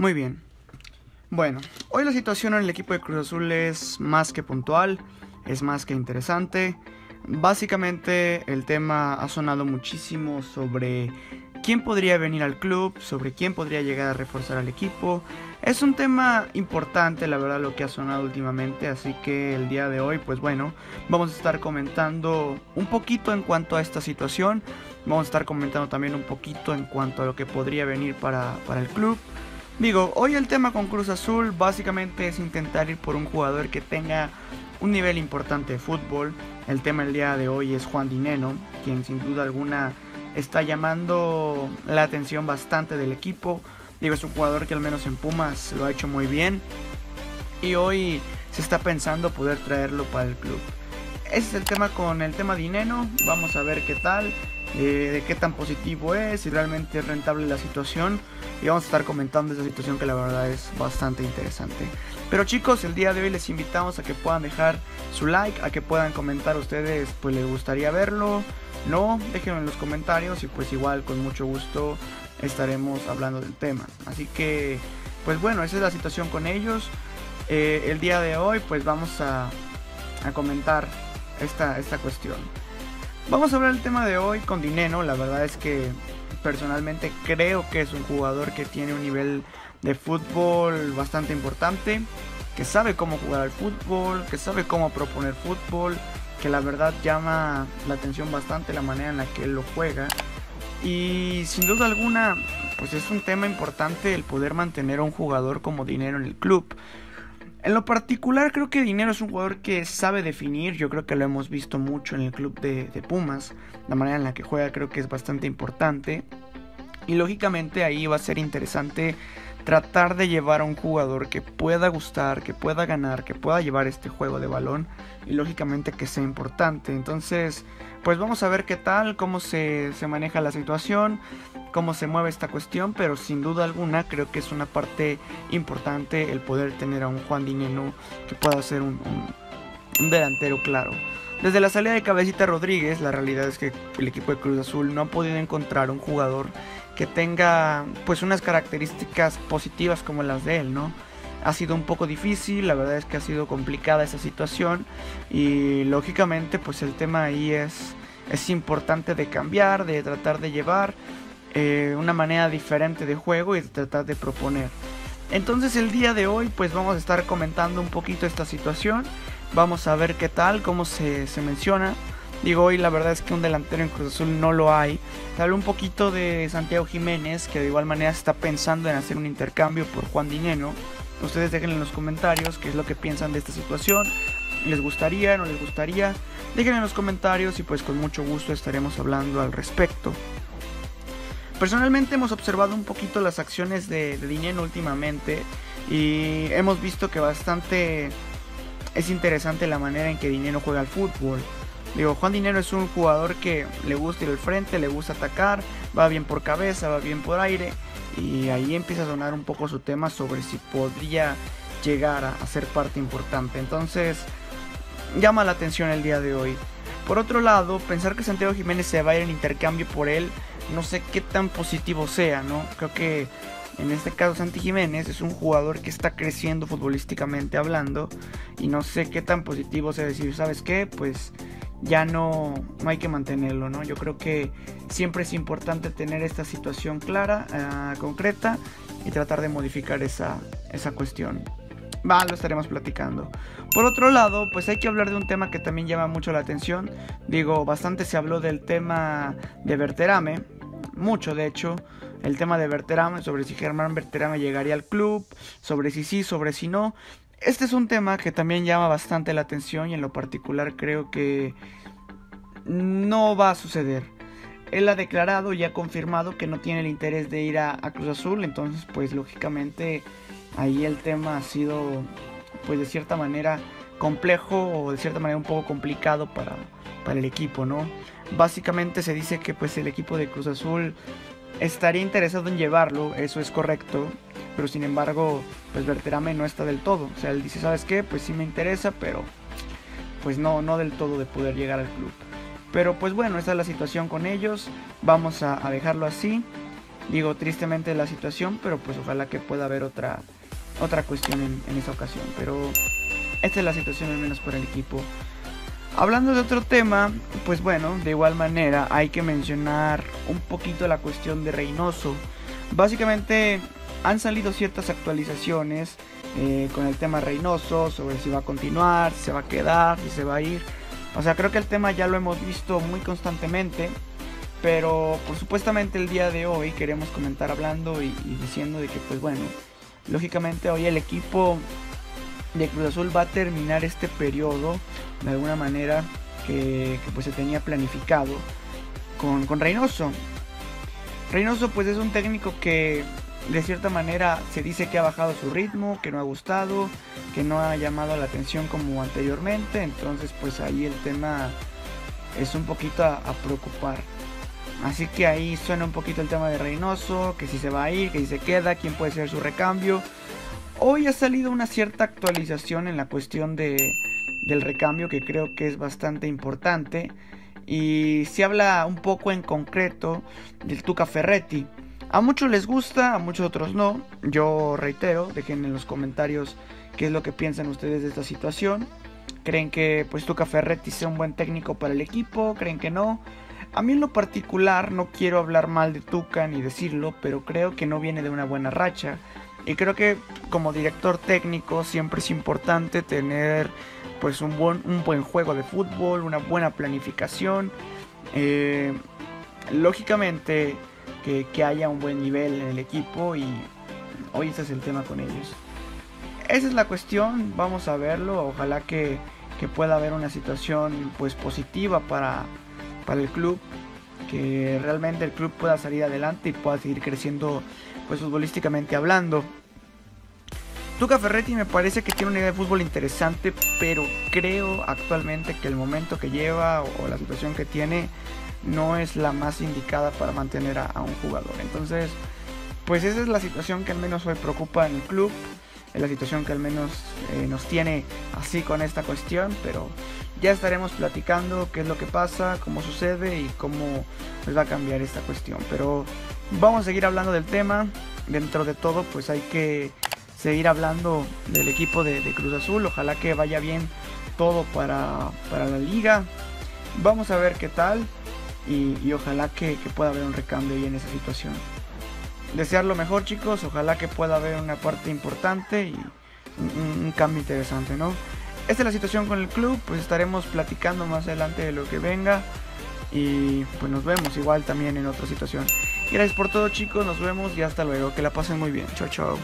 Muy bien. Bueno, hoy la situación en el equipo de Cruz Azul es más que puntual, es más que interesante. Básicamente el tema ha sonado muchísimo sobre quién podría venir al club, sobre quién podría llegar a reforzar al equipo. Es un tema importante, la verdad, lo que ha sonado últimamente, así que el día de hoy, pues bueno, vamos a estar comentando un poquito en cuanto a esta situación. Vamos a estar comentando también un poquito en cuanto a lo que podría venir para, para el club. Digo, hoy el tema con Cruz Azul básicamente es intentar ir por un jugador que tenga un nivel importante de fútbol. El tema del día de hoy es Juan Dineno, quien sin duda alguna está llamando la atención bastante del equipo. Digo, es un jugador que al menos en Pumas lo ha hecho muy bien. Y hoy se está pensando poder traerlo para el club. Ese es el tema con el tema Dineno. Vamos a ver qué tal. Eh, de qué tan positivo es, si realmente es rentable la situación. Y vamos a estar comentando esa situación que la verdad es bastante interesante. Pero chicos, el día de hoy les invitamos a que puedan dejar su like, a que puedan comentar ustedes, pues les gustaría verlo. No, déjenlo en los comentarios y pues igual con mucho gusto estaremos hablando del tema. Así que, pues bueno, esa es la situación con ellos. Eh, el día de hoy pues vamos a, a comentar esta, esta cuestión. Vamos a ver el tema de hoy con Dineno. La verdad es que personalmente creo que es un jugador que tiene un nivel de fútbol bastante importante, que sabe cómo jugar al fútbol, que sabe cómo proponer fútbol, que la verdad llama la atención bastante la manera en la que él lo juega. Y sin duda alguna, pues es un tema importante el poder mantener a un jugador como dinero en el club. En lo particular creo que Dinero es un jugador que sabe definir, yo creo que lo hemos visto mucho en el club de, Pumas, la manera en la que juega creo que es bastante importante. Y lógicamente ahí va a ser interesante tratar de llevar a un jugador que pueda gustar, que pueda ganar, que pueda llevar este juego de balón y lógicamente que sea importante. Entonces, pues vamos a ver qué tal, cómo se, se maneja la situación cómo se mueve esta cuestión, pero sin duda alguna creo que es una parte importante el poder tener a un Juan Dineno que pueda ser un, delantero claro. Desde la salida de Cabecita Rodríguez, la realidad es que el equipo de Cruz Azul no ha podido encontrar un jugador que tenga pues unas características positivas como las de él, ¿no? Ha sido un poco difícil, la verdad es que ha sido complicada esa situación y lógicamente pues el tema ahí es, es importante de cambiar, de tratar de llevar eh, una manera diferente de juego y de tratar de proponer. Entonces el día de hoy pues vamos a estar comentando un poquito esta situación. Vamos a ver qué tal, cómo se, menciona. Digo, hoy la verdad es que un delantero en Cruz Azul no lo hay. Se habla un poquito de Santiago Jiménez, que de igual manera está pensando en hacer un intercambio por Juan Dineno. Ustedes dejen en los comentarios qué es lo que piensan de esta situación. ¿Les gustaría? ¿No les gustaría? Dejen en los comentarios y pues con mucho gusto estaremos hablando al respecto. Personalmente hemos observado un poquito las acciones de, Dinero últimamente y hemos visto que bastante es interesante la manera en que Dinero juega al fútbol. Digo, Juan Dinero es un jugador que le gusta ir al frente, le gusta atacar, va bien por cabeza, va bien por aire y ahí empieza a sonar un poco su tema sobre si podría llegar a, ser parte importante. Entonces, llama la atención el día de hoy. Por otro lado, pensar que Santiago Jiménez se va a ir en intercambio por él no sé qué tan positivo sea, ¿no? Creo que en este caso Santi Jiménez es un jugador que está creciendo futbolísticamente hablando y no sé qué tan positivo sea decir, ¿sabes qué? Pues ya no, no hay que mantenerlo, ¿no? Yo creo que siempre es importante tener esta situación clara, uh, concreta y tratar de modificar esa, esa cuestión. Va, lo estaremos platicando. Por otro lado, pues hay que hablar de un tema que también llama mucho la atención. Digo, bastante se habló del tema de Berterame, mucho de hecho, el tema de Berterame, sobre si Germán Berterame llegaría al club, sobre si sí, sobre si no. Este es un tema que también llama bastante la atención y en lo particular creo que no va a suceder. Él ha declarado y ha confirmado que no tiene el interés de ir a, Cruz Azul, entonces pues lógicamente ahí el tema ha sido pues de cierta manera complejo o de cierta manera un poco complicado para, para el equipo, ¿no? Básicamente se dice que pues el equipo de Cruz Azul estaría interesado en llevarlo, eso es correcto, pero sin embargo, pues Berterame no está del todo. O sea, él dice, ¿sabes qué? Pues sí me interesa, pero pues no, no del todo de poder llegar al club. Pero pues bueno, esa es la situación con ellos. Vamos a, dejarlo así. Digo, tristemente la situación, pero pues ojalá que pueda haber otra, otra cuestión en, en esa ocasión. Pero esta es la situación al menos para el equipo. Hablando de otro tema, pues bueno, de igual manera hay que mencionar un poquito la cuestión de Reynoso. Básicamente han salido ciertas actualizaciones eh, con el tema Reynoso sobre si va a continuar, si se va a quedar, si se va a ir. O sea, creo que el tema ya lo hemos visto muy constantemente. Pero por supuestamente el día de hoy queremos comentar hablando y, y diciendo de que pues bueno, lógicamente hoy el equipo de Cruz Azul va a terminar este periodo de alguna manera que, pues se tenía planificado con, con Reynoso. Reynoso pues es un técnico que de cierta manera se dice que ha bajado su ritmo, que no ha gustado, que no ha llamado la atención como anteriormente, entonces pues ahí el tema es un poquito a, a, preocupar. Así que ahí suena un poquito el tema de Reynoso, que si se va a ir, que si se queda, quién puede ser su recambio. Hoy ha salido una cierta actualización en la cuestión de, del recambio que creo que es bastante importante. Y se habla un poco en concreto del Tuca Ferretti. A muchos les gusta, a muchos otros no. Yo reitero, dejen en los comentarios qué es lo que piensan ustedes de esta situación. ¿Creen que pues Tuca Ferretti sea un buen técnico para el equipo? ¿Creen que no? A mí en lo particular no quiero hablar mal de Tuca ni decirlo, pero creo que no viene de una buena racha. Y creo que como director técnico siempre es importante tener pues un buen, un buen juego de fútbol, una buena planificación. Eh, lógicamente que, que, haya un buen nivel en el equipo y hoy ese es el tema con ellos. Esa es la cuestión, vamos a verlo, ojalá que, que pueda haber una situación pues positiva para, para el club, que realmente el club pueda salir adelante y pueda seguir creciendo pues futbolísticamente hablando. Tuca Ferretti me parece que tiene una idea de fútbol interesante, pero creo actualmente que el momento que lleva o, la situación que tiene no es la más indicada para mantener a, un jugador. Entonces, pues esa es la situación que al menos hoy preocupa en el club, es la situación que al menos eh, nos tiene así con esta cuestión, pero ya estaremos platicando qué es lo que pasa, cómo sucede y cómo pues, va a cambiar esta cuestión. Pero vamos a seguir hablando del tema. Dentro de todo, pues hay que seguir hablando del equipo de, Cruz Azul. Ojalá que vaya bien todo para, para, la liga. Vamos a ver qué tal. Y, ojalá que, que, pueda haber un recambio ahí en esa situación. Desear lo mejor chicos. Ojalá que pueda haber una parte importante y un, un cambio interesante, ¿no? Esta es la situación con el club, pues estaremos platicando más adelante de lo que venga. Y pues nos vemos igual también en otra situación. Gracias por todo chicos, nos vemos y hasta luego. Que la pasen muy bien. Chao, chao.